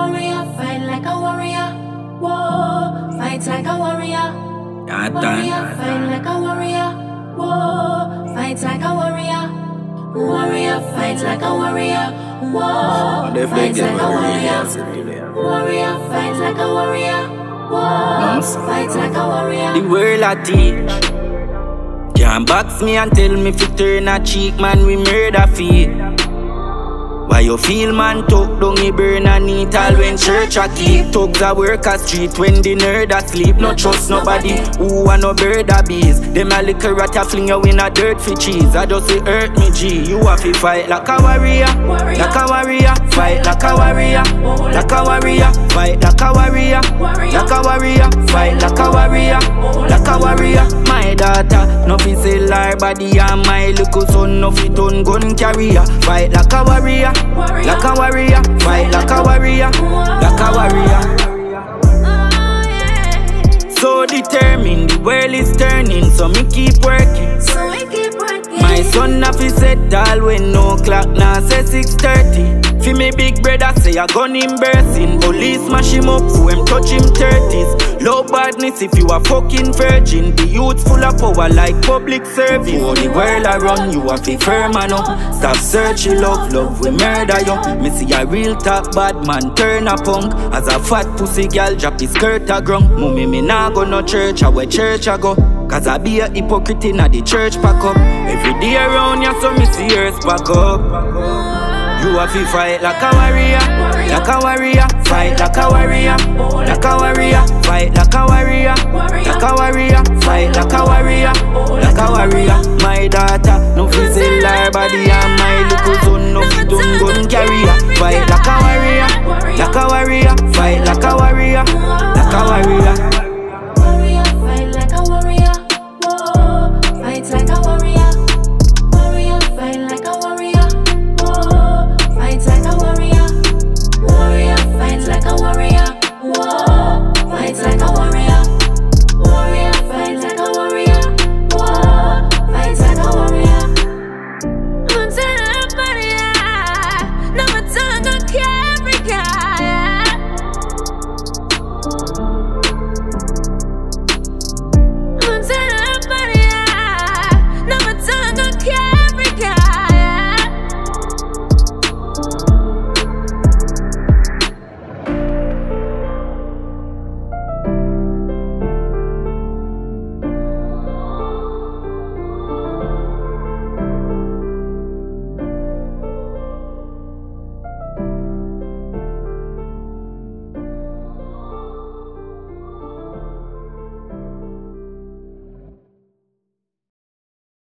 Warrior, fight like a warrior. Whoa, fight like a warrior. Warrior, fight like a warrior. Whoa, fight like a warrior. Warrior, fight like a warrior. Whoa, fight like a warrior. Warrior, fight like a warrior. Whoa, fight like a warrior. The world I teach. Can't box me and tell me fi turn a cheek, man. We murder feet. Why you feel man talk down he burn eat all when church a keep? Thugs a work a street when the nerd a sleep. No trust nobody. Who a no bird a bees? Them a little rat a fling you in a dirt for cheese. I just say hurt me G? You have to fight like a warrior. Like a warrior. Fight like a warrior. Like a warrior. Fight like a warrior. Like a warrior. Fight like a Daughter. No fi sell her body and my little son. No fi turn gun carrier Fight like a warrior. Like a warrior. Fight like a warrior. Like a warrior. So determined, the world is turning So me keep working. So we keep working. My son have to set all when no clock now say 6.30 Fi me big brother say a gun him bursting. Police smash him up, who him touch him 30s Low badness if you a fucking virgin. The youth full of power like public service. For the world around you have to firm and up Stop searching love, love we murder you. Me see a real top bad man turn a punk. As a fat pussy girl drop his skirt a grung. Mummy me nah go no church, I where church I go. Cause I be a hypocrite in the church pack up. Every day around you so me see yours back up. You have to fight like a warrior, like a warrior, fight like a warrior, Fight like a warrior, like a warrior, fight like a warrior, like a warrior.